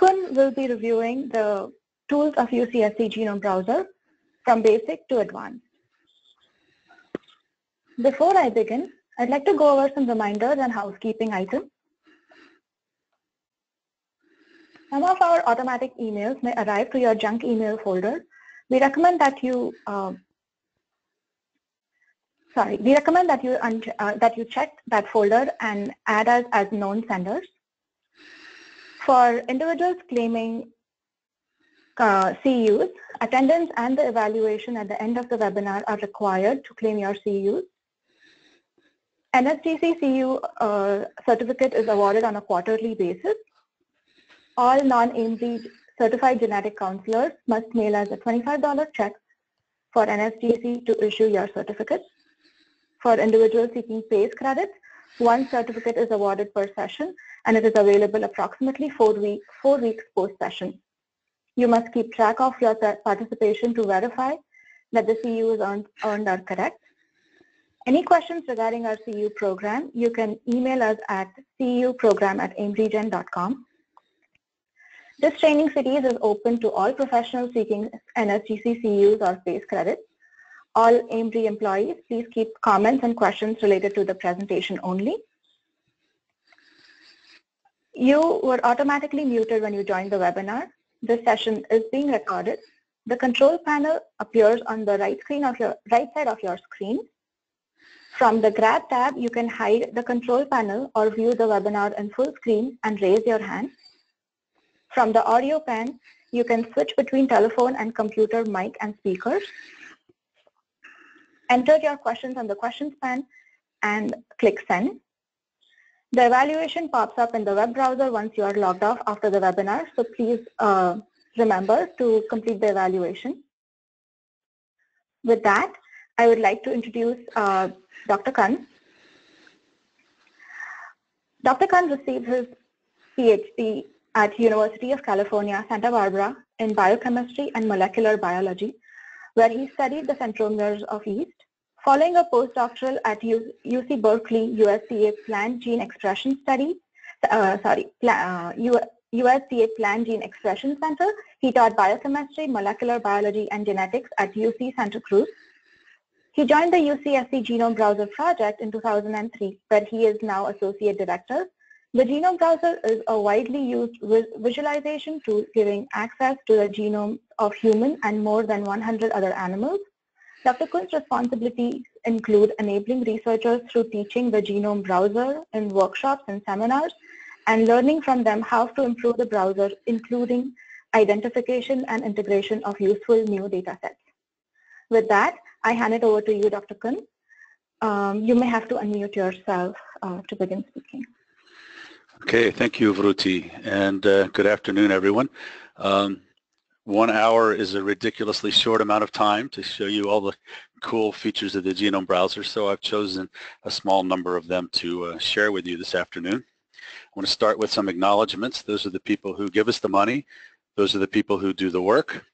Kuhn will be reviewing the tools of UCSC Genome Browser from basic to advanced. Before I begin, I'd like to go over some reminders and housekeeping items. Some of our automatic emails may arrive to your junk email folder. We recommend that you uh, sorry, we recommend that you uh, that you check that folder and add us as known senders. For individuals claiming uh, CEUs, attendance and the evaluation at the end of the webinar are required to claim your CEUs. NSGC CEU uh, certificate is awarded on a quarterly basis. All non-AIMSI certified genetic counselors must mail us a $25 check for NSGC to issue your certificate. For individuals seeking PACE credits, one certificate is awarded per session and it is available approximately four, week, four weeks post-session. You must keep track of your participation to verify that the CEUs earned, earned are correct. Any questions regarding our CU program, you can email us at ceuprogram at ambrygen.com. This training series is open to all professionals seeking NSGC CEUs or PACE credits. All Ambry employees, please keep comments and questions related to the presentation only. You were automatically muted when you joined the webinar. This session is being recorded. The control panel appears on the right screen of your right side of your screen. From the Grab tab, you can hide the control panel or view the webinar in full screen and raise your hand. From the audio pane, you can switch between telephone and computer mic and speakers. Enter your questions on the questions pane and click send. The evaluation pops up in the web browser once you are logged off after the webinar, so please uh, remember to complete the evaluation. With that, I would like to introduce uh, Dr. Kuhn. Dr. Kuhn received his PhD at University of California, Santa Barbara in biochemistry and molecular biology, where he studied the centromeres of yeast. Following a postdoctoral at UC Berkeley USDA plant gene expression study, uh, sorry, uh, USDA plant gene expression center, he taught biochemistry, molecular biology, and genetics at UC Santa Cruz. He joined the UCSC Genome Browser project in 2003, where he is now associate director. The Genome Browser is a widely used visualization tool giving access to the genome of human and more than 100 other animals. Dr. Kuhn's responsibilities include enabling researchers through teaching the genome browser in workshops and seminars and learning from them how to improve the browser, including identification and integration of useful new data sets. With that, I hand it over to you, Dr. Kun. Um, you may have to unmute yourself uh, to begin speaking. Okay, thank you, Vruti, and uh, good afternoon, everyone. Um, one hour is a ridiculously short amount of time to show you all the cool features of the genome browser, so I've chosen a small number of them to uh, share with you this afternoon. I want to start with some acknowledgments. Those are the people who give us the money. Those are the people who do the work.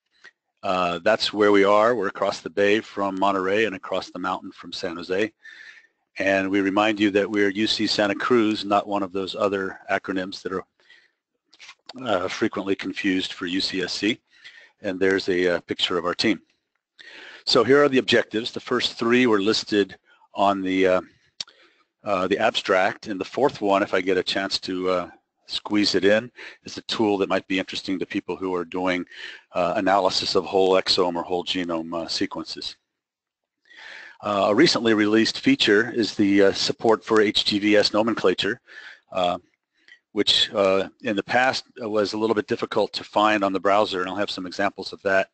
Uh, that's where we are. We're across the bay from Monterey and across the mountain from San Jose. And we remind you that we're UC Santa Cruz, not one of those other acronyms that are uh, frequently confused for UCSC and there's a, uh, picture of our team. So here are the objectives. The first three were listed on the uh, uh, the abstract, and the fourth one, if I get a chance to uh, squeeze it in, is a tool that might be interesting to people who are doing uh, analysis of whole exome or whole genome uh, sequences. A recently released feature is the support for HGVS nomenclature which uh, in the past was a little bit difficult to find on the browser, and I'll have some examples of that.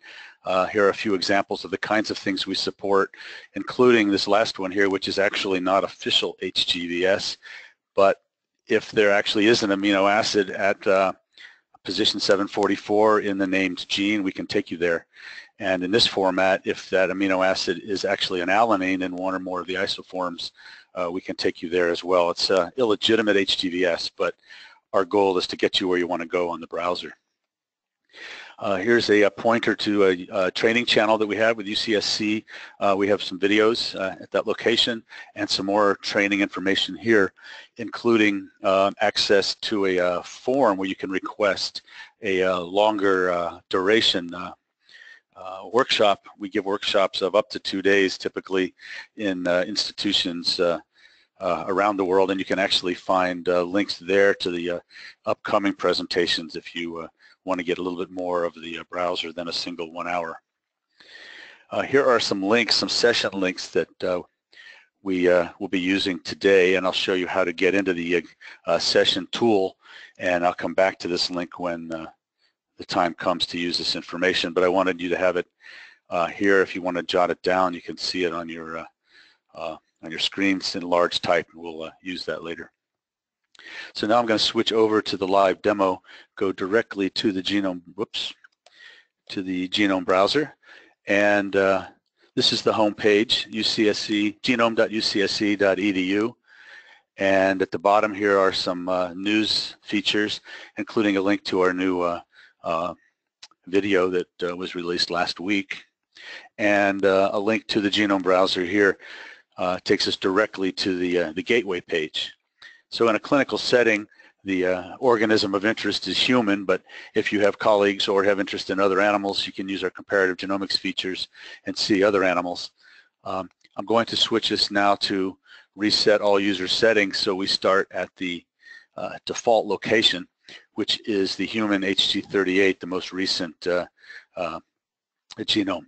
Uh, here are a few examples of the kinds of things we support, including this last one here, which is actually not official HGVS, but if there actually is an amino acid at uh, position 744 in the named gene, we can take you there. And in this format, if that amino acid is actually an alanine in one or more of the isoforms, uh, we can take you there as well. It's uh, illegitimate HGVS, but our goal is to get you where you want to go on the browser. Uh, here's a, a, pointer to a, a, training channel that we have with UCSC. Uh, we have some videos uh, at that location and some more training information here, including um, access to a, uh, form where you can request a, uh, longer uh, workshop. We give workshops of up to two days typically in institutions around the world and you can actually find links there to the upcoming presentations if you want to get a little bit more of the uh, browser than a single one hour. Uh, here are some links, some session links that uh, we uh, will be using today and I'll show you how to get into the uh, session tool and I'll come back to this link when uh, the time comes to use this information but I wanted you to have it here if you want to jot it down you can see it on your on your screen it's in large type and we'll use that later. So now I'm going to switch over to the live demo, go directly to the genome, whoops, to the genome browser. And uh, this is the home page, UCSC, genome.ucsc.edu. And at the bottom here are some uh, news features, including a link to our new uh, uh video that uh, was released last week. And uh, a link to the genome browser here takes us directly to the, the gateway page. So in a clinical setting, the uh, organism of interest is human, but if you have colleagues or have interest in other animals, you can use our comparative genomics features and see other animals. Um, I'm going to switch this now to reset all user settings so we start at the uh, default location, which is the human HG38, the most recent uh, uh, genome.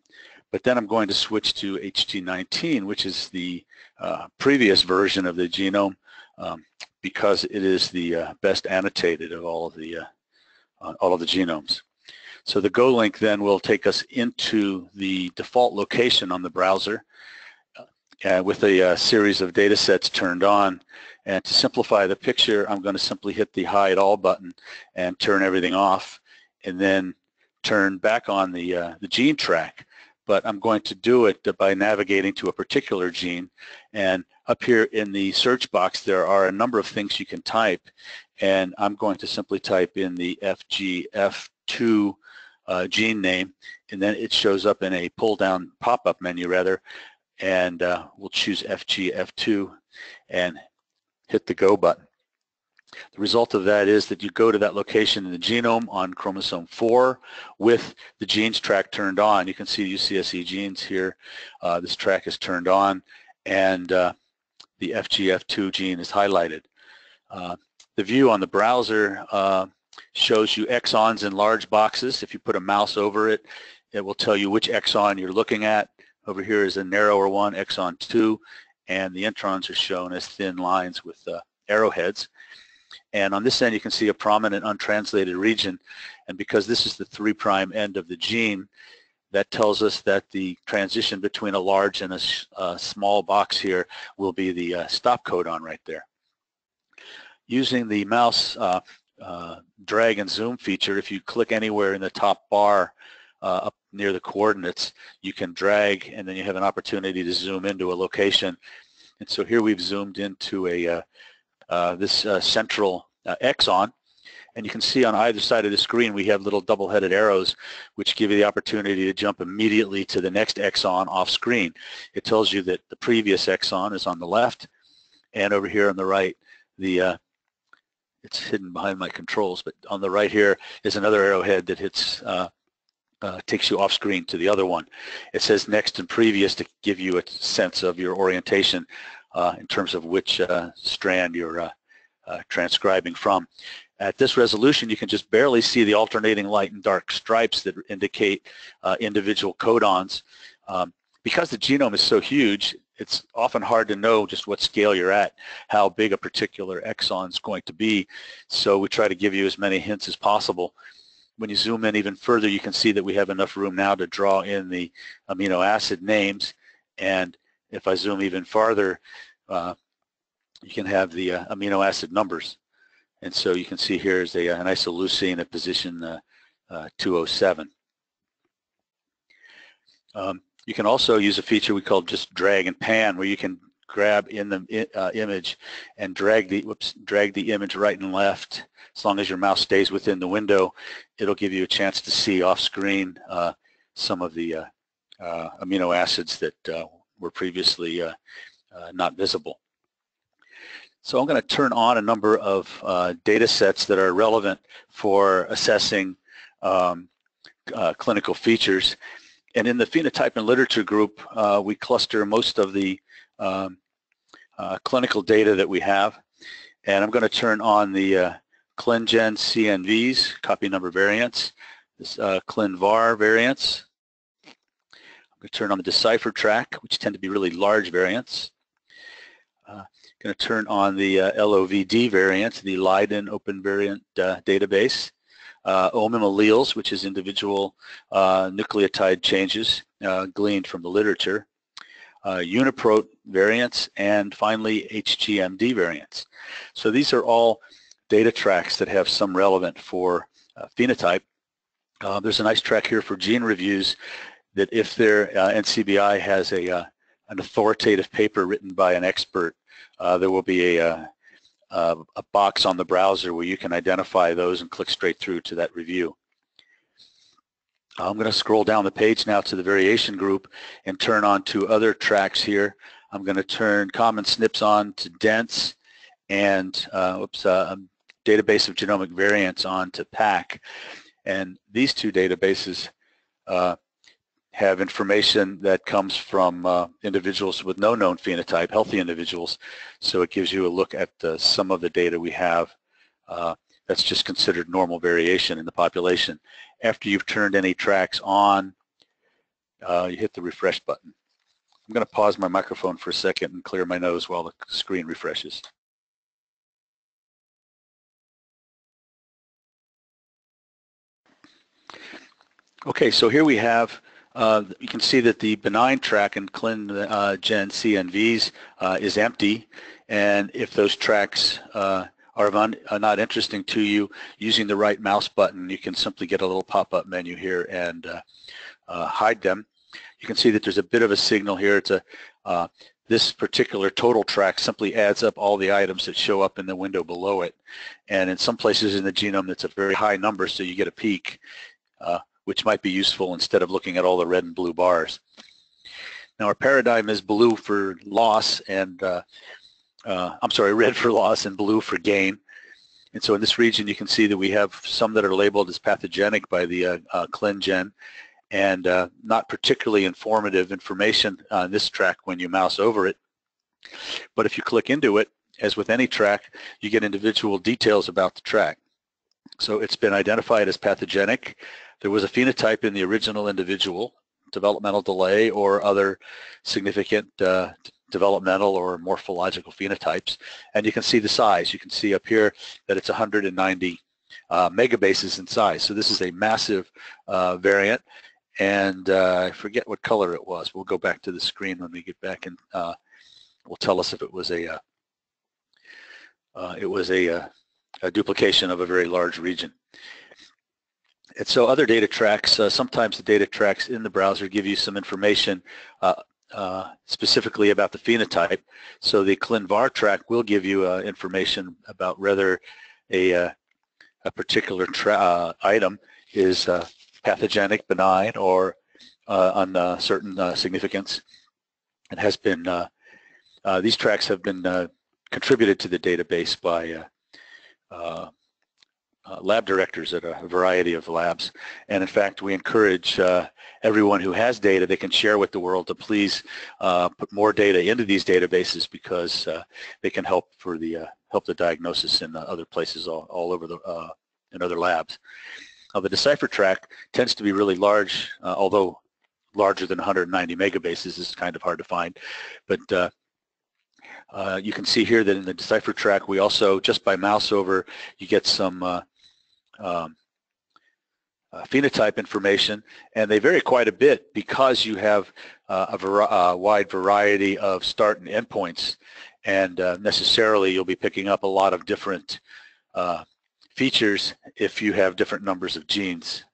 But then I'm going to switch to HG19, which is the uh, previous version of the genome. Um, because it is the uh, best annotated of all of the uh, all of the genomes. So the Go link then will take us into the default location on the browser uh, with a series of data sets turned on. And to simplify the picture, I'm going to simply hit the hide all button and turn everything off and then turn back on the, uh, the gene track but I'm going to do it by navigating to a particular gene. And up here in the search box, there are a number of things you can type. And I'm going to simply type in the FGF2 uh, gene name, and then it shows up in a pull-down pop-up menu, rather, and uh, we'll choose FGF2 and hit the go button. The result of that is that you go to that location in the genome on chromosome 4 with the genes track turned on. You can see UCSC genes here. Uh, this track is turned on and uh, the FGF2 gene is highlighted. Uh, the view on the browser uh, shows you exons in large boxes. If you put a mouse over it, it will tell you which exon you're looking at. Over here is a narrower one, exon 2, and the introns are shown as thin lines with uh, arrowheads. And on this end, you can see a prominent untranslated region. And because this is the 3' prime end of the gene, that tells us that the transition between a large and a, a small box here will be the uh, stop codon right there. Using the mouse uh, uh, drag and zoom feature, if you click anywhere in the top bar uh, up near the coordinates, you can drag and then you have an opportunity to zoom into a location. And so here we've zoomed into a uh, uh, this uh, central uh, exon. And you can see on either side of the screen we have little double-headed arrows which give you the opportunity to jump immediately to the next exon off screen. It tells you that the previous exon is on the left and over here on the right the uh, it's hidden behind my controls but on the right here is another arrowhead that hits uh, uh, takes you off screen to the other one. It says next and previous to give you a sense of your orientation uh, in terms of which uh, strand you're uh, transcribing from. At this resolution, you can just barely see the alternating light and dark stripes that indicate individual codons. Um, because the genome is so huge, it's often hard to know just what scale you're at, how big a particular exon is going to be. So we try to give you as many hints as possible. When you zoom in even further, you can see that we have enough room now to draw in the amino acid names. And if I zoom even farther, uh, you can have the uh, amino acid numbers. And so you can see here is a, an isoleucine at position uh, uh 207. Um, you can also use a feature we call just drag and pan where you can grab in the uh, image and drag the whoops drag the image right and left as long as your mouse stays within the window it'll give you a chance to see off screen uh, some of the uh, uh amino acids that uh, were previously uh, not visible. So I'm going to turn on a number of data sets that are relevant for assessing um, clinical features and in the phenotype and literature group, we cluster most of the um, uh, clinical data that we have. And I'm going to turn on the uh, ClinGen CNVs, copy number variants, this uh, ClinVar variants. I'm going to turn on the Decipher track, which tend to be really large variants. Uh, going to turn on the uh, LOVD variant, the Leiden Open Variant uh, Database uh, OMIM alleles, which is individual uh, nucleotide changes uh, gleaned from the literature, uh, uniprot variants, and finally HGMD variants. So these are all data tracks that have some relevant for uh, phenotype. Uh, there's a nice track here for gene reviews that if their NCBI has a an authoritative paper written by an expert, there will be a uh, a box on the browser where you can identify those and click straight through to that review. I'm going to scroll down the page now to the variation group and turn on to other tracks here. I'm going to turn common SNPs on to dense and uh, oops, uh, um, database of genomic variants on to pack. And these two databases uh, have information that comes from uh, individuals with no known phenotype, healthy individuals. So it gives you a look at some of the data we have uh, that's just considered normal variation in the population. After you've turned any tracks on, uh, you hit the refresh button. I'm going to pause my microphone for a second and clear my nose while the screen refreshes. Okay, so here we have uh, you can see that the benign track in ClinGen uh, CNVs uh, is empty, and if those tracks uh, are, are, not interesting to you, using the right mouse button, you can simply get a little pop-up menu here and uh, uh, hide them. You can see that there's a bit of a signal here. It's a this particular total track simply adds up all the items that show up in the window below it. And in some places in the genome, that's a very high number, so you get a peak. Uh, which might be useful instead of looking at all the red and blue bars. Now our paradigm is blue for loss and, uh, uh, I'm sorry, red for loss and blue for gain. And so in this region you can see that we have some that are labeled as pathogenic by the uh, uh, ClinGen and uh, not particularly informative information on this track when you mouse over it. But if you click into it, as with any track, you get individual details about the track. So it's been identified as pathogenic there was a phenotype in the original individual, developmental delay or other significant uh, developmental or morphological phenotypes. And you can see the size. You can see up here that it's 190 uh, megabases in size. So this is a massive uh, variant. And uh, I forget what color it was. We'll go back to the screen when we get back and uh, will tell us if it was a, uh, it was a, a duplication of a very large region. And so other data tracks, uh, sometimes the data tracks in the browser give you some information uh, uh, specifically about the phenotype. So the ClinVar track will give you uh, information about whether a, uh, a particular uh, item is pathogenic, benign, or on certain significance. It has been, these tracks have been contributed to the database by uh, lab directors at a variety of labs. And in fact, we encourage uh, everyone who has data they can share with the world to please uh, put more data into these databases because uh, they can help for the uh, help the diagnosis in other places all, all over the uh, in other labs. The Decipher track tends to be really large, although larger than 190 megabases is kind of hard to find, but uh, you can see here that in the Decipher track, we also, just by mouse over, you get some uh, um, uh, phenotype information, and they vary quite a bit because you have uh, a uh, wide variety of start and endpoints, and uh, necessarily you'll be picking up a lot of different uh, features if you have different numbers of genes.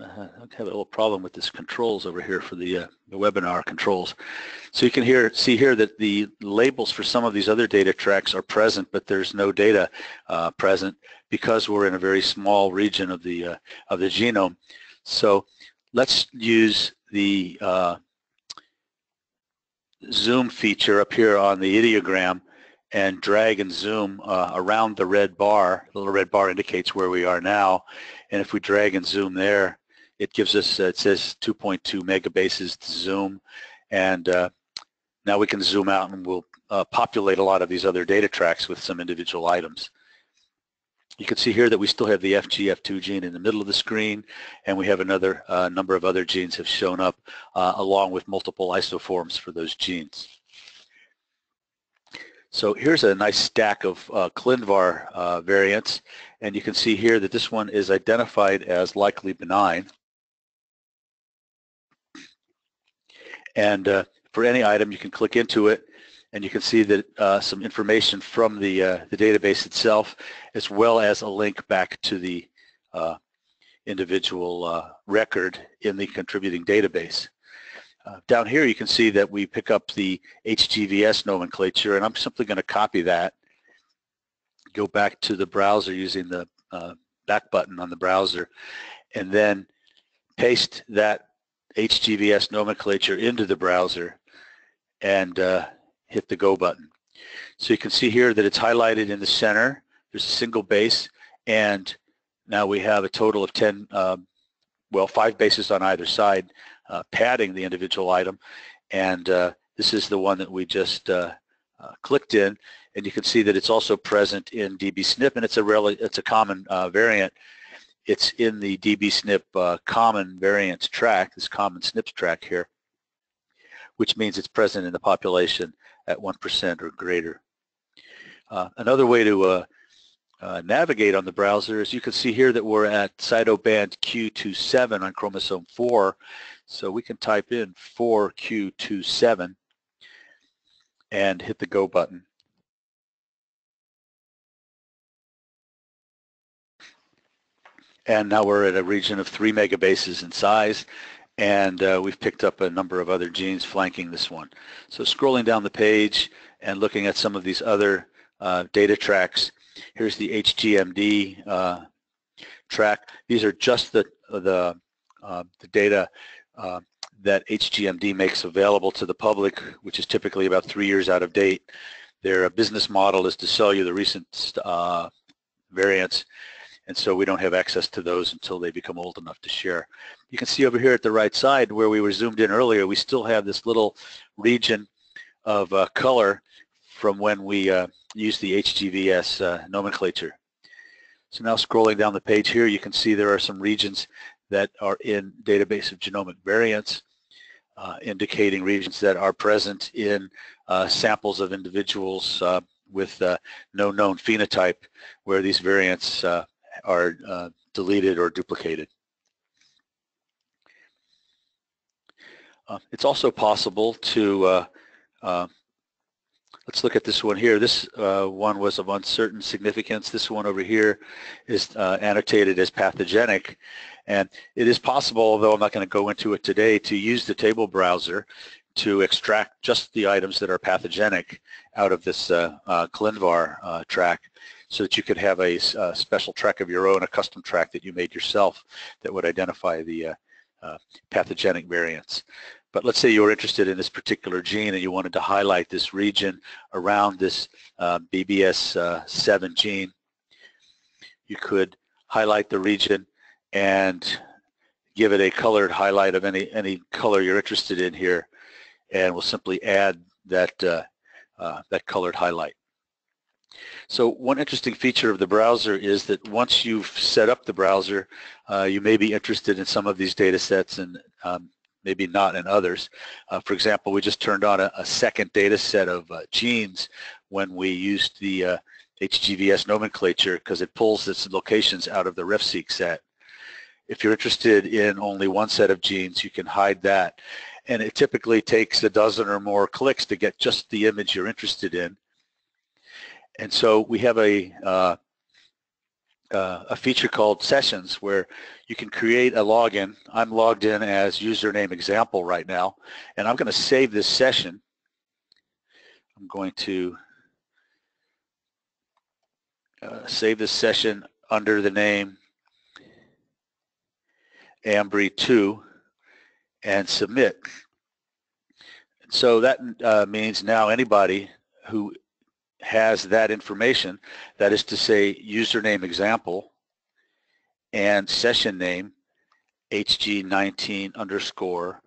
I have a little problem with this controls over here for the, uh, the webinar controls. So you can hear, see here that the labels for some of these other data tracks are present, but there's no data uh, present because we're in a very small region of the, uh, of the genome. So let's use the uh, zoom feature up here on the ideogram and drag and zoom uh, around the red bar. The little red bar indicates where we are now. And if we drag and zoom there, it gives us, uh, it says 2.2 megabases to zoom. And uh, now we can zoom out and we'll uh, populate a lot of these other data tracks with some individual items. You can see here that we still have the FGF2 gene in the middle of the screen, and we have another uh, number of other genes have shown up uh, along with multiple isoforms for those genes. So here's a nice stack of uh, ClinVar uh, variants, and you can see here that this one is identified as likely benign. And uh, for any item, you can click into it, and you can see that uh, some information from the, uh, the database itself, as well as a link back to the uh, individual record in the contributing database. Uh, down here you can see that we pick up the HGVS nomenclature and I'm simply going to copy that, go back to the browser using the uh, back button on the browser and then paste that HGVS nomenclature into the browser and uh, hit the go button. So you can see here that it's highlighted in the center. There's a single base and now we have a total of 10, um, well, five bases on either side uh, padding the individual item. And uh, this is the one that we just uh, clicked in. And you can see that it's also present in dbSNP, and it's a really, it's a common variant. It's in the dbSNP common variants track, this common SNPs track here, which means it's present in the population at 1% or greater. Uh, another way to uh, uh, navigate on the browser is you can see here that we're at cytoband Q27 on chromosome 4 so we can type in 4Q27 and hit the go button. And now we're at a region of three megabases in size and uh, we've picked up a number of other genes flanking this one. So scrolling down the page and looking at some of these other uh, data tracks, here's the HGMD uh, track. These are just the, the, uh, the data uh, that HGMD makes available to the public, which is typically about three years out of date. Their business model is to sell you the recent uh, variants, and so we don't have access to those until they become old enough to share. You can see over here at the right side where we were zoomed in earlier, we still have this little region of uh, color from when we uh, used the HGVS uh, nomenclature. So now scrolling down the page here, you can see there are some regions that are in database of genomic variants, uh, indicating regions that are present in uh, samples of individuals uh, with no known phenotype where these variants are uh, deleted or duplicated. it's also possible to Let's look at this one here. This uh, one was of uncertain significance. This one over here is uh, annotated as pathogenic. And it is possible, although I'm not going to go into it today, to use the table browser to extract just the items that are pathogenic out of this uh, uh, ClinVar uh, track so that you could have a, a, special track of your own, a custom track that you made yourself that would identify the uh, uh, pathogenic variants. But let's say you were interested in this particular gene and you wanted to highlight this region around this uh, BBS7 uh, gene. You could highlight the region and give it a colored highlight of any, any color you're interested in here and we'll simply add that, uh, uh, that colored highlight. So one interesting feature of the browser is that once you've set up the browser, uh, you may be interested in some of these data sets and um, maybe not in others. Uh, for example, we just turned on a, a second data set of uh, genes when we used the HGVS uh, nomenclature because it pulls its locations out of the RefSeq set. If you're interested in only one set of genes, you can hide that. And it typically takes a dozen or more clicks to get just the image you're interested in. And so we have a, uh, uh, a feature called sessions where you can create a login. I'm logged in as username example right now, and I'm going to save this session. I'm going to uh, save this session under the name Ambry2 and submit. So that uh, means now anybody who has that information, that is to say username example and session name HG19 underscore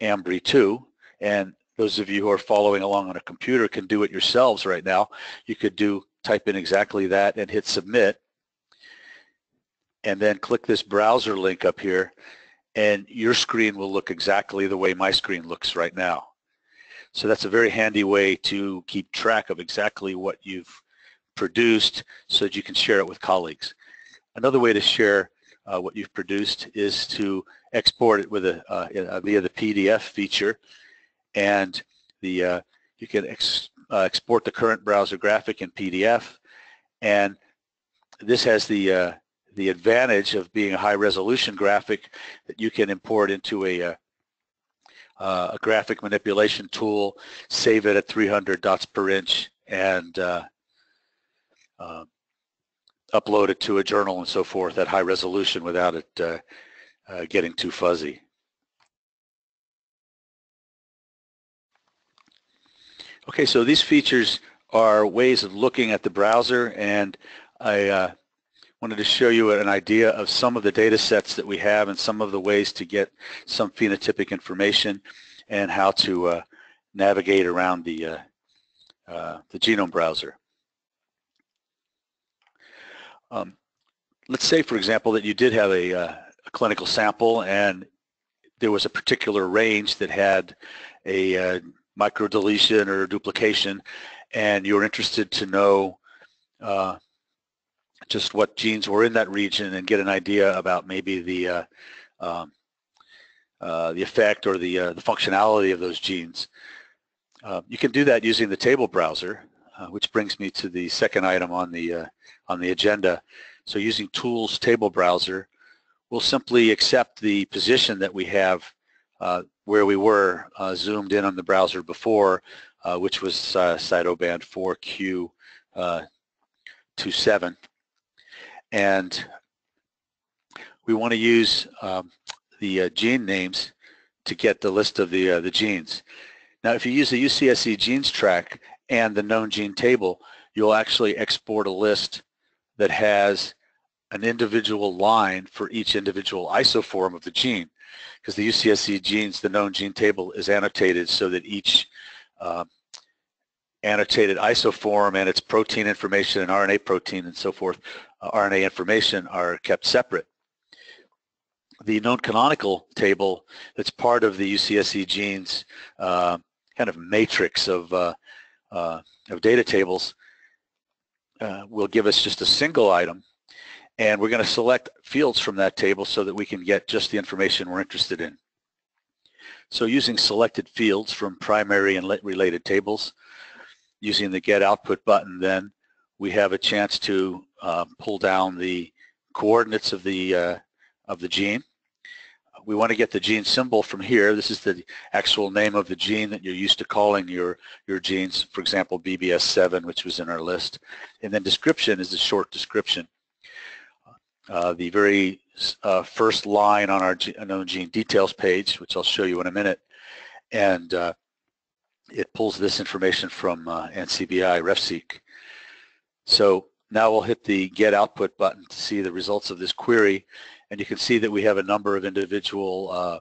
Ambry2 and those of you who are following along on a computer can do it yourselves right now. You could do type in exactly that and hit submit and then click this browser link up here and your screen will look exactly the way my screen looks right now. So that's a very handy way to keep track of exactly what you've produced so that you can share it with colleagues. Another way to share uh, what you've produced is to export it with a uh, via the PDF feature and the uh, you can ex uh, export the current browser graphic in PDF and this has the uh, the advantage of being a high resolution graphic that you can import into a, a, uh, a graphic manipulation tool, save it at 300 dots per inch, and uh, uh, upload it to a journal and so forth at high resolution without it uh, uh, getting too fuzzy. Okay, so these features are ways of looking at the browser and I uh, wanted to show you an idea of some of the data sets that we have and some of the ways to get some phenotypic information and how to uh, navigate around the, uh, uh, the genome browser. Um, let's say, for example, that you did have a, uh, a, clinical sample and there was a particular range that had a uh, microdeletion or duplication and you're interested to know uh, just what genes were in that region and get an idea about maybe the uh, um, uh, the effect or the, uh, the functionality of those genes. Uh, you can do that using the table browser, uh, which brings me to the second item on the uh, on the agenda. So using Tools Table Browser, we'll simply accept the position that we have where we were zoomed in on the browser before, which was uh, Cytoband 4Q27 and we want to use um, the uh, gene names to get the list of the uh, the genes. Now, if you use the UCSC genes track and the known gene table, you'll actually export a list that has an individual line for each individual isoform of the gene because the UCSC genes, the known gene table is annotated so that each uh, annotated isoform and its protein information and RNA protein and so forth uh, RNA information are kept separate. The known canonical table that's part of the UCSC genes uh, kind of matrix of, uh, uh, of data tables uh, will give us just a single item and we're going to select fields from that table so that we can get just the information we're interested in. So using selected fields from primary and related tables, using the get output button then we have a chance to uh, pull down the coordinates of the uh, of the gene. We want to get the gene symbol from here. This is the actual name of the gene that you're used to calling your your genes. For example, BBS7, which was in our list, and then description is the short description. Uh, the very uh, first line on our known gene details page, which I'll show you in a minute, and uh, it pulls this information from uh, NCBI RefSeq. So now we'll hit the get output button to see the results of this query. And you can see that we have a number of individual uh,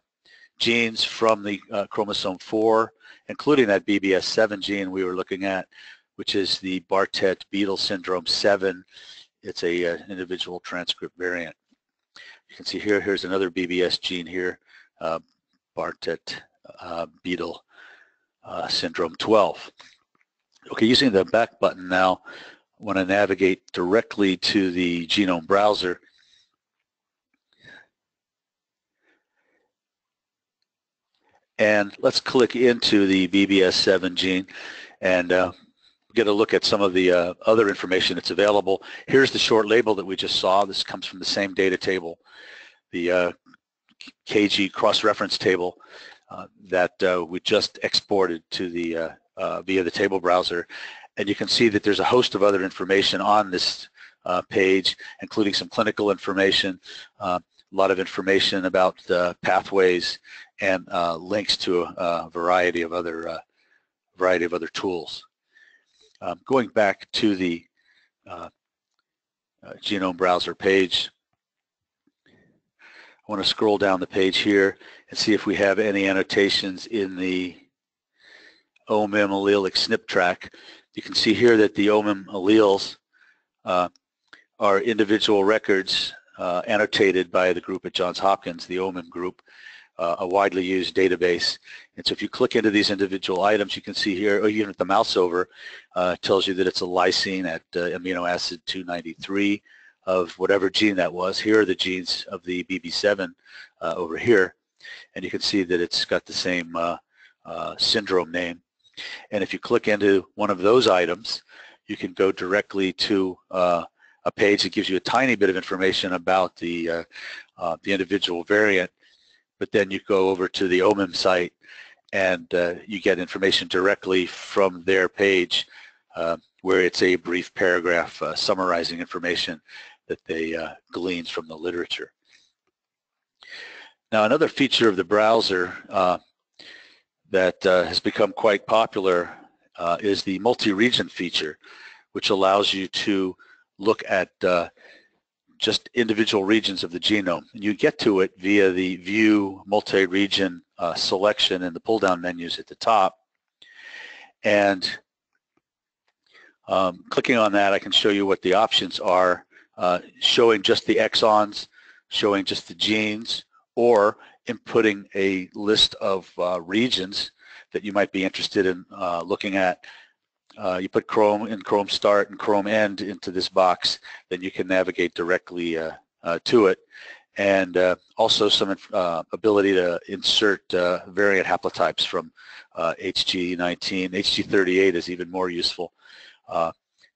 genes from the uh, chromosome 4 including that BBS7 gene we were looking at which is the Bardet Biedl syndrome 7 it's a uh, individual transcript variant. You can see here here's another BBS gene here uh, Bardet uh, Biedl uh, syndrome 12 okay using the back button now I want to navigate directly to the genome browser, and let's click into the BBS7 gene and uh, get a look at some of the uh, other information that's available. Here's the short label that we just saw. This comes from the same data table, the uh, KG cross-reference table that uh, we just exported to the uh, uh, via the table browser. And you can see that there's a host of other information on this page, including some clinical information, a lot of information about pathways, and links to a, a, variety of other variety of other tools. Um, going back to the uh, uh, genome browser page, I want to scroll down the page here and see if we have any annotations in the OMIM allelic SNP track. You can see here that the OMIM alleles uh, are individual records uh, annotated by the group at Johns Hopkins, the OMIM group, uh, a widely used database. And so if you click into these individual items, you can see here, or even with the mouse over, uh, tells you that it's a lysine at uh, amino acid 293 of whatever gene that was. Here are the genes of the BB7 uh, over here. And you can see that it's got the same uh, uh, syndrome name. And if you click into one of those items, you can go directly to a page that gives you a tiny bit of information about the, the individual variant but then you go over to the OMIM site and uh, you get information directly from their page uh, where it's a brief paragraph uh, summarizing information that they uh, from the literature. Now another feature of the browser uh, that uh, has become quite popular is the multi-region feature which allows you to look at just individual regions of the genome. And you get to it via the view multi-region uh, selection in the pull-down menus at the top. And um, clicking on that, I can show you what the options are, uh, showing just the exons, showing just the genes, or inputting a list of uh, regions that you might be interested in uh, looking at uh, you put Chrome in chromStart and chromEnd into this box, then you can navigate directly uh, to it. And also some ability to insert variant haplotypes from HG19. HG38 is even more useful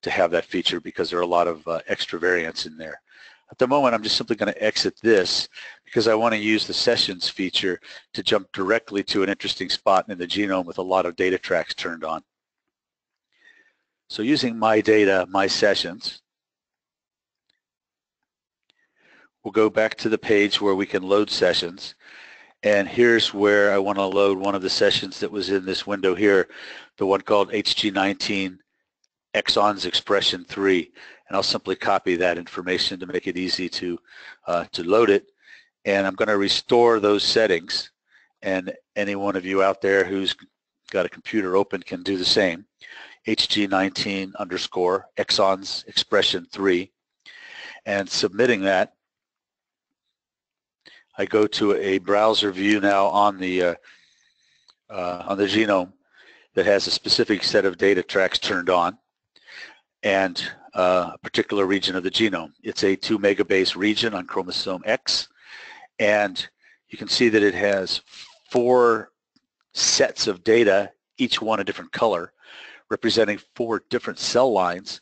to have that feature because there are a lot of uh, extra variants in there. At the moment, I'm just simply going to exit this because I want to use the sessions feature to jump directly to an interesting spot in the genome with a lot of data tracks turned on. So using my data, my sessions, we'll go back to the page where we can load sessions. And here's where I want to load one of the sessions that was in this window here, the one called HG19 exons expression 3. And I'll simply copy that information to make it easy to, uh, to load it. And I'm going to restore those settings. And any one of you out there who's got a computer open can do the same. HG19 underscore exons expression 3 and submitting that I go to a browser view now on the uh, uh, on the genome that has a specific set of data tracks turned on and uh, a particular region of the genome. It's a 2 megabase region on chromosome X and you can see that it has four sets of data, each one a different color, representing four different cell lines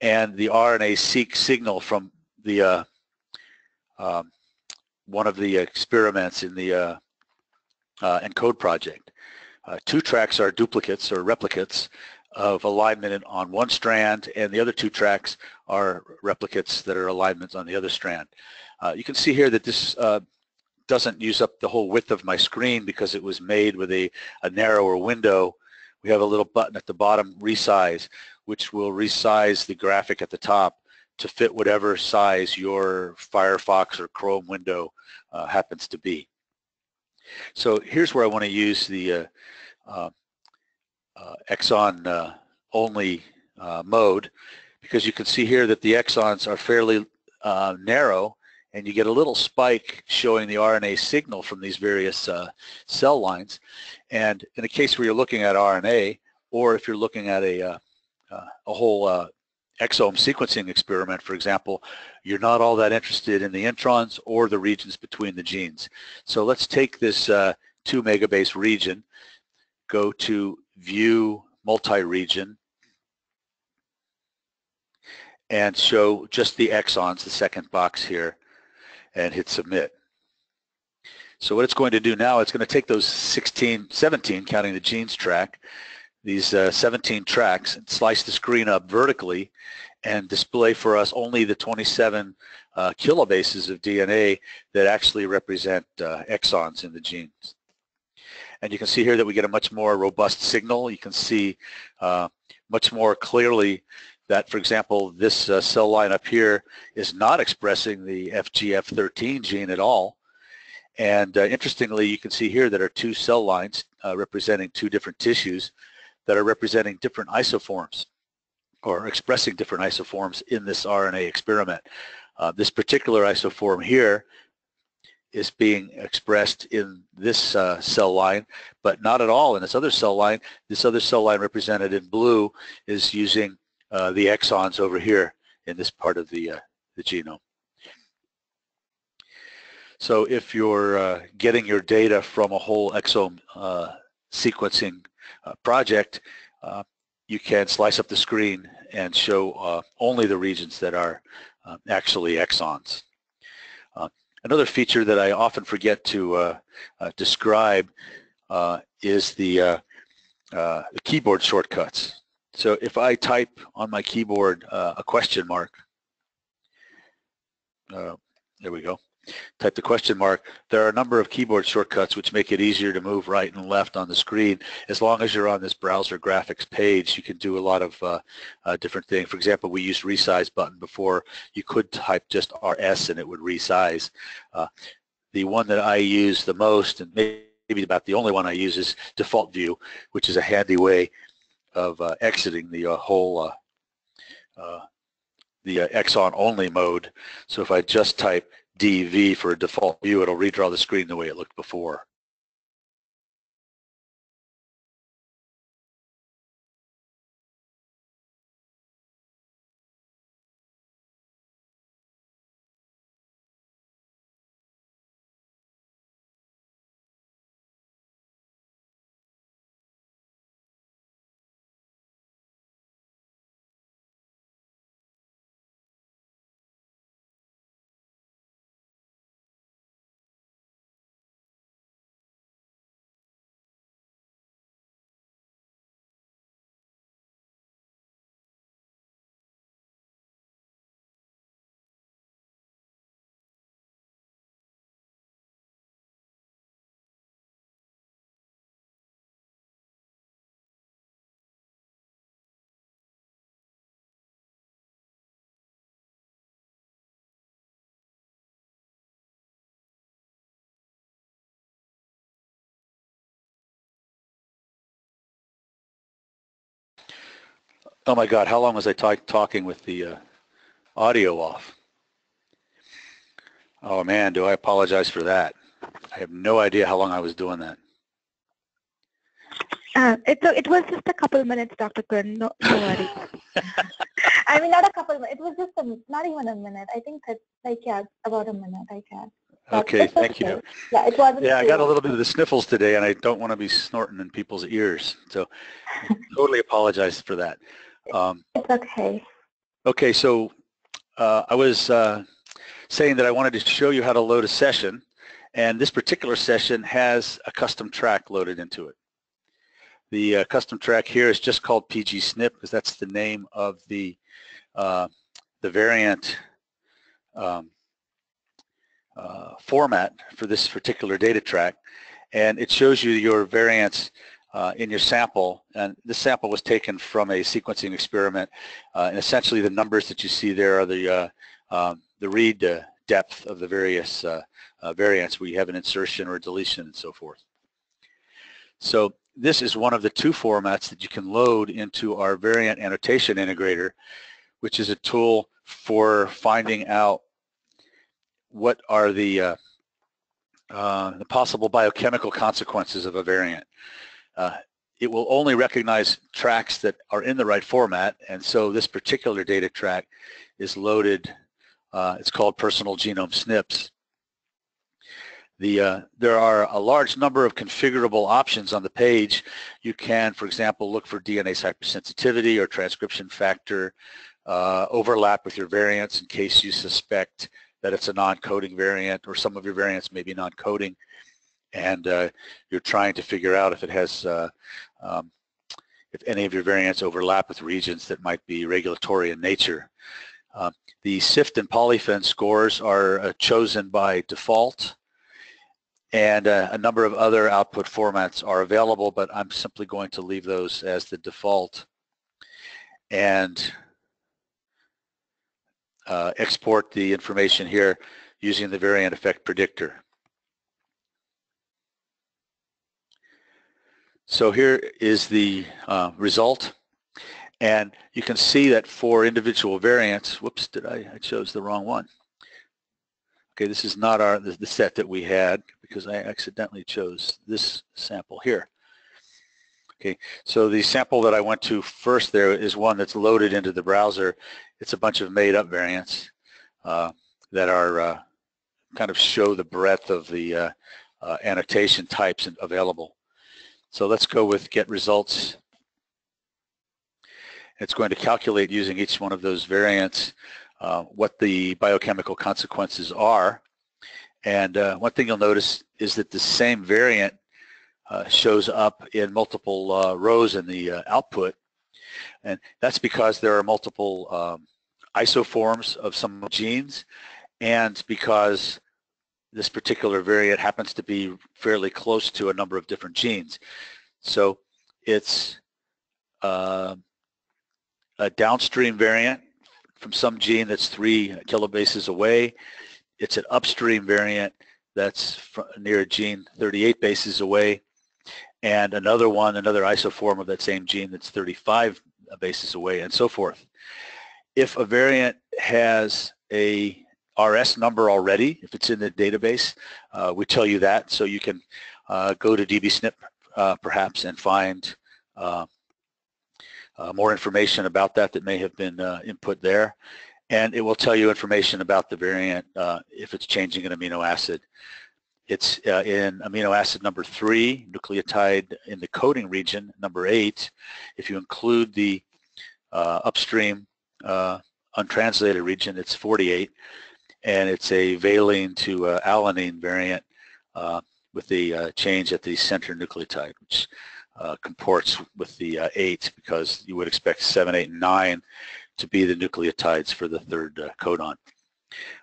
and the RNA-seq signal from the uh, um, one of the experiments in the uh, uh, ENCODE project. Uh, two tracks are duplicates or replicates of alignment on one strand and the other two tracks are replicates that are alignments on the other strand. Uh, you can see here that this uh, doesn't use up the whole width of my screen because it was made with a, a narrower window we have a little button at the bottom, resize, which will resize the graphic at the top to fit whatever size your Firefox or Chrome window uh, happens to be. So here's where I want to use the uh, uh, exon uh, only uh, mode because you can see here that the exons are fairly narrow and you get a little spike showing the RNA signal from these various uh, cell lines. And in a case where you're looking at RNA, or if you're looking at a, uh, uh, a whole uh, exome sequencing experiment, for example, you're not all that interested in the introns or the regions between the genes. So let's take this uh, 2 megabase region, go to View Multi-Region, and show just the exons, the second box here, and hit submit. So what it's going to do now, it's going to take those 16, 17, counting the genes track, these uh, 17 tracks, and slice the screen up vertically and display for us only the 27 uh, kilobases of DNA that actually represent uh, exons in the genes. And you can see here that we get a much more robust signal. You can see uh, much more clearly that, for example, this uh, cell line up here is not expressing the FGF13 gene at all. And uh, interestingly, you can see here that are two cell lines uh, representing two different tissues that are representing different isoforms or expressing different isoforms in this RNA experiment. Uh, this particular isoform here is being expressed in this uh, cell line, but not at all in this other cell line. This other cell line represented in blue is using uh, the exons over here in this part of the, uh, the genome. So if you're uh, getting your data from a whole exome uh, sequencing project, you can slice up the screen and show only the regions that are actually exons. Another feature that I often forget to uh, uh, describe uh, is the, uh, uh, the, keyboard shortcuts. So if I type on my keyboard uh, a question mark, there we go, type the question mark, there are a number of keyboard shortcuts which make it easier to move right and left on the screen. As long as you're on this browser graphics page, you can do a lot of uh, uh, different things. For example, we used resize button before. You could type just RS and it would resize. Uh, the one that I use the most, and maybe about the only one I use, is default view, which is a handy way of uh, exiting the uh, whole uh, the exon only mode. So if I just type DV for a default view, it'll redraw the screen the way it looked before. Oh my God, how long was I talking with the uh, audio off? Oh man, do I apologize for that. I have no idea how long I was doing that. Uh, it, it was just a couple minutes, Dr. Quinn. No, no worries. I mean, not a couple. It was just a, not even a minute. I think that, like, yeah, about a minute. I can. Okay, thank you. Yeah, it wasn't. Yeah, I got a little bit of the sniffles today, and I don't want to be snorting in people's ears. So, totally apologize for that. Um, it's okay. Okay, so uh, I was uh, saying that I wanted to show you how to load a session, and this particular session has a custom track loaded into it. The uh, custom track here is just called pgSNP because that's the name of the uh, the variant um, uh, format for this particular data track, and it shows you your variants uh, in your sample, and this sample was taken from a sequencing experiment, uh, and essentially the numbers that you see there are the uh, um, the read uh, depth of the various uh, uh, variants where you have an insertion or deletion and so forth. So this is one of the two formats that you can load into our variant annotation integrator, which is a tool for finding out what are the the possible biochemical consequences of a variant. Uh, it will only recognize tracks that are in the right format, and so this particular data track is loaded, uh, it's called personal genome SNPs. The, uh, there are a large number of configurable options on the page. You can, for example, look for DNase hypersensitivity or transcription factor uh, overlap with your variants in case you suspect that it's a non-coding variant or some of your variants may be non-coding and uh, you're trying to figure out if it has uh, um, if any of your variants overlap with regions that might be regulatory in nature. Uh, the SIFT and polyphen scores are uh, chosen by default and uh, a number of other output formats are available, but I'm simply going to leave those as the default and uh, export the information here using the variant effect predictor. So here is the uh, result. And you can see that for individual variants, whoops, did I, I chose the wrong one. Okay, this is not our the, set that we had because I accidentally chose this sample here. Okay, so the sample that I went to first there is one that's loaded into the browser. It's a bunch of made up variants uh, that are uh, kind of show the breadth of the uh, uh annotation types available. So let's go with get results. It's going to calculate using each one of those variants uh, what the biochemical consequences are. And uh, one thing you'll notice is that the same variant uh, shows up in multiple uh, rows in the uh, output. And that's because there are multiple um, isoforms of some genes and because this particular variant happens to be fairly close to a number of different genes. So it's uh, a downstream variant from some gene that's three kilobases away. It's an upstream variant that's near a gene 38 bases away. And another one, another isoform of that same gene that's 35 bases away and so forth. If a variant has a RS number already, if it's in the database. Uh, we tell you that so you can uh, go to dbSNP uh, perhaps and find uh, uh, more information about that that may have been uh, input there. And it will tell you information about the variant if it's changing an amino acid. It's in amino acid number three, nucleotide in the coding region, number eight. If you include the upstream untranslated region, it's 48 and it's a valine to uh, alanine variant uh, with the uh, change at the center nucleotide, which uh, comports with the uh, 8 because you would expect 7, 8, and 9 to be the nucleotides for the third uh, codon.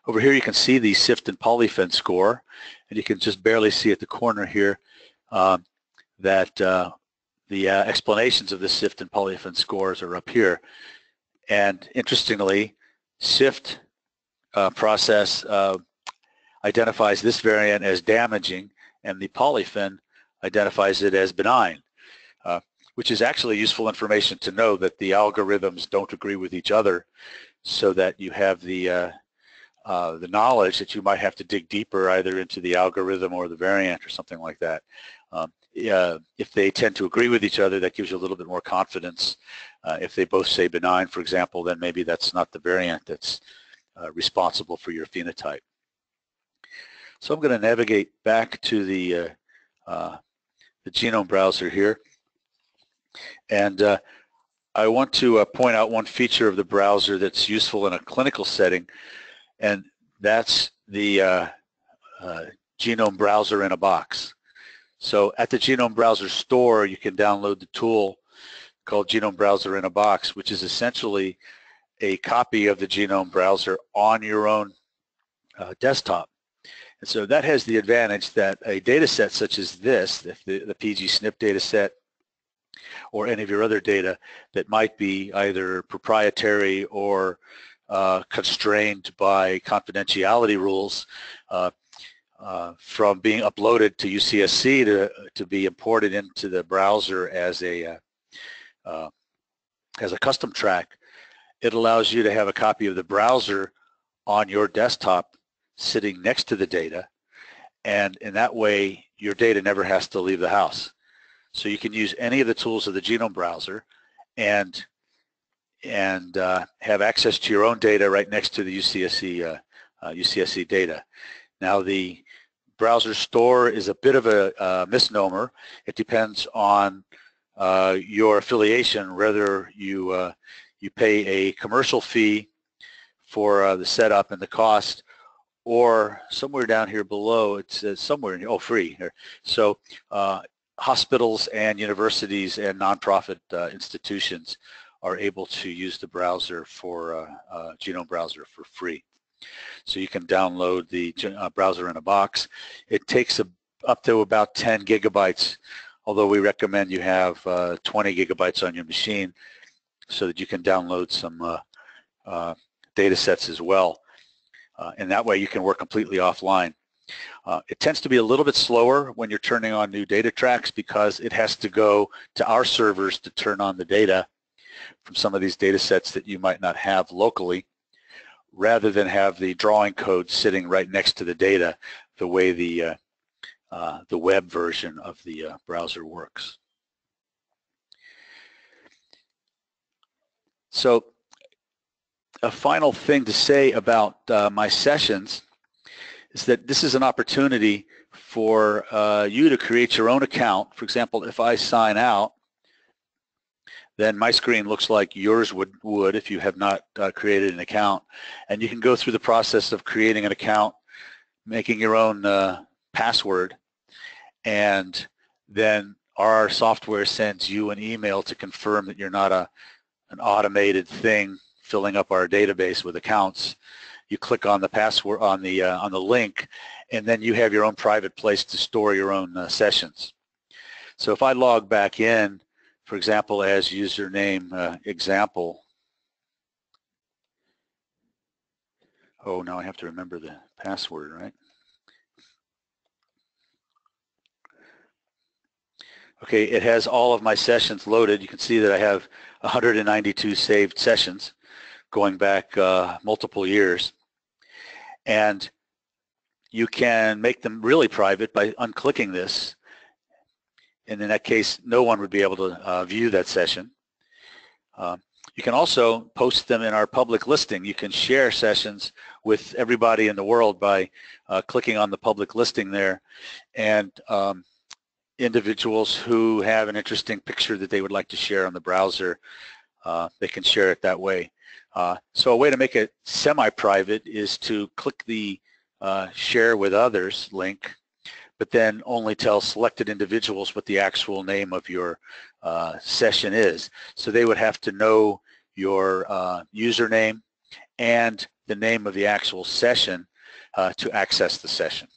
Over here you can see the SIFT and polyphen score, and you can just barely see at the corner here that the explanations of the SIFT and polyphen scores are up here. And interestingly, SIFT uh, process uh, identifies this variant as damaging and the polyphen identifies it as benign, uh, which is actually useful information to know that the algorithms don't agree with each other so that you have the uh, uh, the knowledge that you might have to dig deeper either into the algorithm or the variant or something like that. Um, if they tend to agree with each other, that gives you a little bit more confidence. Uh, if they both say benign, for example, then maybe that's not the variant that's uh, responsible for your phenotype. So I'm going to navigate back to the, uh, uh, the genome browser here. And uh, I want to uh, point out one feature of the browser that's useful in a clinical setting, and that's the genome browser in a box. So at the Genome Browser store, you can download the tool called Genome Browser in a Box, which is essentially a copy of the genome browser on your own uh, desktop. And so that has the advantage that a data set such as this, the, the pgSNP data set, or any of your other data that might be either proprietary or uh, constrained by confidentiality rules uh, uh, from being uploaded to UCSC to, to be imported into the browser as a, uh, uh, as a custom track it allows you to have a copy of the browser on your desktop sitting next to the data and in that way your data never has to leave the house. So you can use any of the tools of the genome browser and and uh, have access to your own data right next to the UCSC uh, uh, UCSC data. Now the browser store is a bit of a misnomer. It depends on uh, your affiliation, whether you uh, you pay a commercial fee for uh, the setup and the cost, or somewhere down here below, it says somewhere, in, oh, free. Here. So uh, hospitals and universities and nonprofit uh, institutions are able to use the browser for uh, uh, Genome Browser for free. So you can download the uh, browser in a box. It takes a, up to about 10 gigabytes, although we recommend you have uh, 20 gigabytes on your machine so that you can download some uh, uh, data sets as well. Uh, and that way you can work completely offline. Uh, it tends to be a little bit slower when you're turning on new data tracks because it has to go to our servers to turn on the data from some of these data sets that you might not have locally rather than have the drawing code sitting right next to the data the way the, uh, uh, the web version of the uh, browser works. So a final thing to say about uh, my sessions is that this is an opportunity for uh, you to create your own account. For example, if I sign out, then my screen looks like yours would, would if you have not uh, created an account. And you can go through the process of creating an account, making your own uh, password, and then our software sends you an email to confirm that you're not a, an automated thing filling up our database with accounts. You click on the password on the uh, on the link, and then you have your own private place to store your own uh, sessions. So if I log back in for example, as username uh, example. Oh, now I have to remember the password, right? Okay, it has all of my sessions loaded. You can see that I have 192 saved sessions going back uh, multiple years. And you can make them really private by unclicking this and in that case, no one would be able to uh, view that session. Uh, you can also post them in our public listing. You can share sessions with everybody in the world by uh, clicking on the public listing there. And um, individuals who have an interesting picture that they would like to share on the browser, uh, they can share it that way. Uh, so a way to make it semi-private is to click the uh, share with others link but then only tell selected individuals what the actual name of your uh, session is. So they would have to know your uh, username and the name of the actual session uh, to access the session.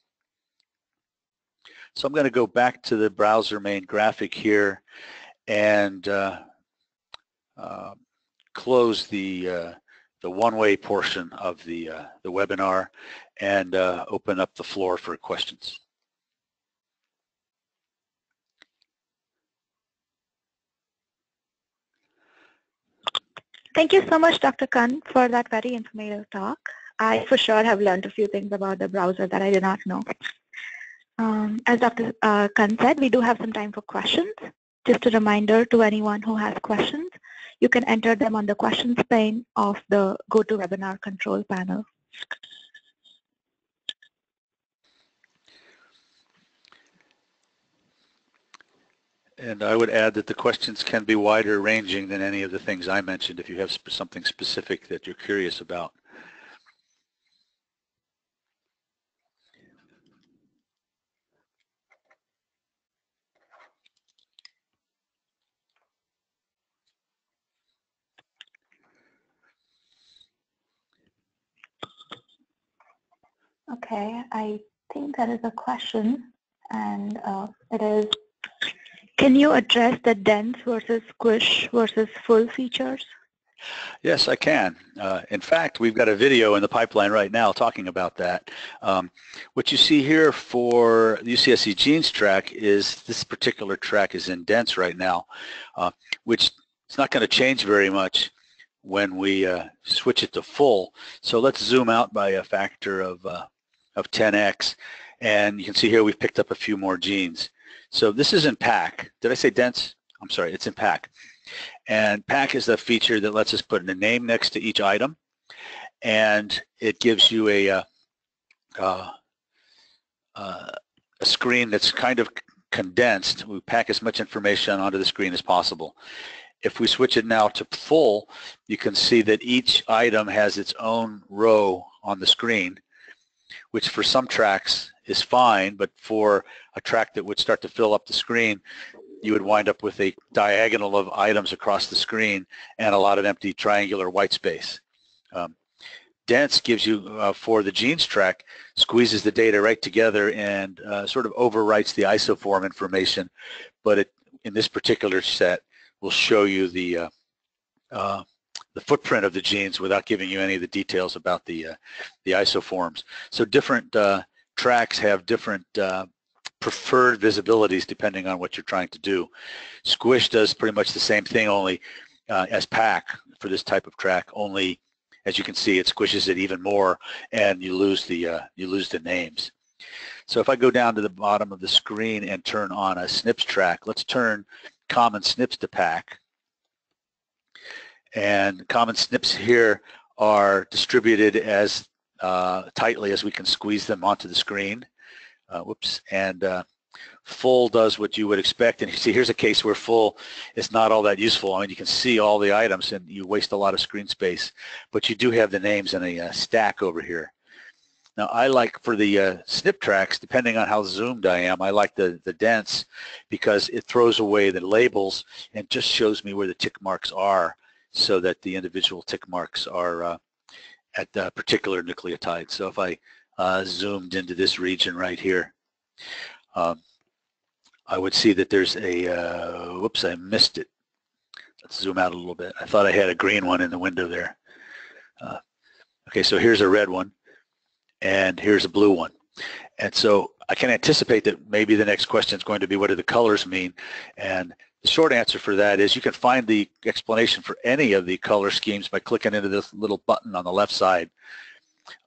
So I'm going to go back to the browser main graphic here and uh, uh, close the uh, the one-way portion of the the webinar and open up the floor for questions. Thank you so much, Dr. Kuhn, for that very informative talk. I for sure have learned a few things about the browser that I did not know. Um, as Dr. Uh, Kuhn said, we do have some time for questions. Just a reminder to anyone who has questions, you can enter them on the questions pane of the GoToWebinar control panel. And I would add that the questions can be wider ranging than any of the things I mentioned if you have something specific that you're curious about. Okay, I think that is a question and uh, it is can you address the dense versus squish versus full features? Yes, I can. Uh, in fact, we've got a video in the pipeline right now talking about that. Um, what you see here for the UCSC Genes track is this particular track is in dense right now, uh, which is not going to change very much when we uh, switch it to full. So let's zoom out by a factor of, uh, of 10x. And you can see here we've picked up a few more genes. So this is in PACK. Did I say dense? I'm sorry, it's in PACK. And PACK is the feature that lets us put a name next to each item, and it gives you a, uh, uh, uh, a screen that's kind of condensed. We pack as much information onto the screen as possible. if we switch it now to full, you can see that each item has its own row on the screen, which for some tracks is fine, but for a track that would start to fill up the screen, you would wind up with a diagonal of items across the screen and a lot of empty triangular white space. Um, dense gives you, uh, for the genes track, squeezes the data right together and uh, sort of overwrites the isoform information, but it, in this particular set will show you the uh, uh, the footprint of the genes without giving you any of the details about the uh, the isoforms. So different uh, tracks have different uh, preferred visibilities depending on what you're trying to do. Squish does pretty much the same thing only uh, as pack for this type of track, only as you can see it squishes it even more and you lose the uh, you lose the names. So if I go down to the bottom of the screen and turn on a SNPs track, let's turn common SNPs to PACK. And common SNPs here are distributed as uh, tightly as we can squeeze them onto the screen. Uh, whoops. And uh, full does what you would expect. And you see, here's a case where full is not all that useful. I mean, you can see all the items and you waste a lot of screen space, but you do have the names in a uh, stack over here. Now I like for the uh, SNP tracks, depending on how zoomed I am, I like the, the dense because it throws away the labels and just shows me where the tick marks are so that the individual tick marks are uh, at the particular nucleotide. So if I uh, zoomed into this region right here, um, I would see that there's a, uh, whoops, I missed it. Let's zoom out a little bit. I thought I had a green one in the window there. Uh, okay, so here's a red one and here's a blue one. And so I can anticipate that maybe the next question is going to be what do the colors mean? And the short answer for that is you can find the explanation for any of the color schemes by clicking into this little button on the left side.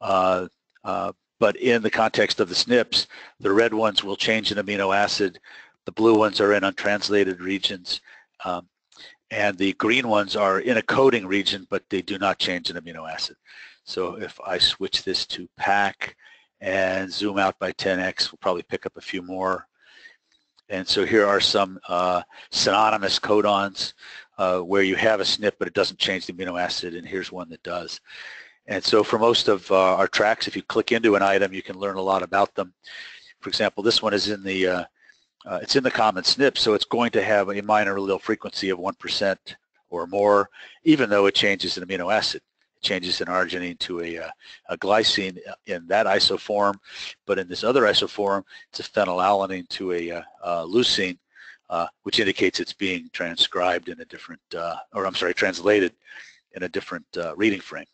Uh, uh, but in the context of the SNPs, the red ones will change an amino acid, the blue ones are in untranslated regions, um, and the green ones are in a coding region, but they do not change an amino acid. So if I switch this to PACK and zoom out by 10x, we'll probably pick up a few more. And so here are some uh, synonymous codons uh, where you have a SNP but it doesn't change the amino acid and here's one that does. And so for most of uh, our tracks, if you click into an item, you can learn a lot about them. For example, this one is in the uh, uh, it's in the common SNP, so it's going to have a minor allele frequency of 1% or more, even though it changes an amino acid changes an arginine to a, uh, a, glycine in that isoform, but in this other isoform, it's a phenylalanine to a, uh, leucine, uh, which indicates it's being transcribed in a different, uh, or I'm sorry, translated in a different uh, reading frame.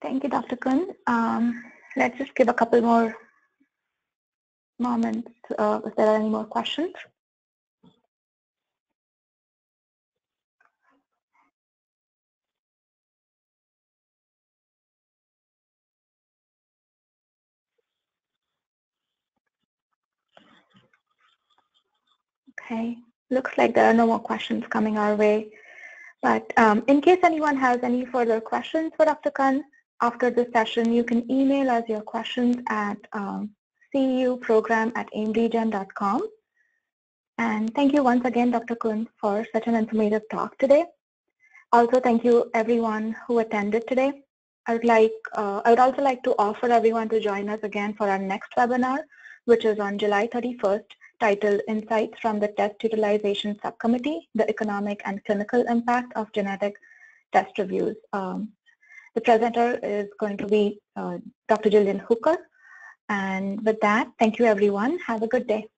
Thank you, Dr. Kuhn. Um, let's just give a couple more moments uh, if there are any more questions. Okay, looks like there are no more questions coming our way. But um, in case anyone has any further questions for Dr. Kuhn after this session, you can email us your questions at um, cuprogram at ambrygen.com. And thank you once again, Dr. Kuhn, for such an informative talk today. Also, thank you everyone who attended today. I would like, uh, I would also like to offer everyone to join us again for our next webinar, which is on July 31st titled Insights from the Test Utilization Subcommittee, the Economic and Clinical Impact of Genetic Test Reviews. Um, the presenter is going to be uh, Dr. Gillian Hooker. And with that, thank you everyone. Have a good day.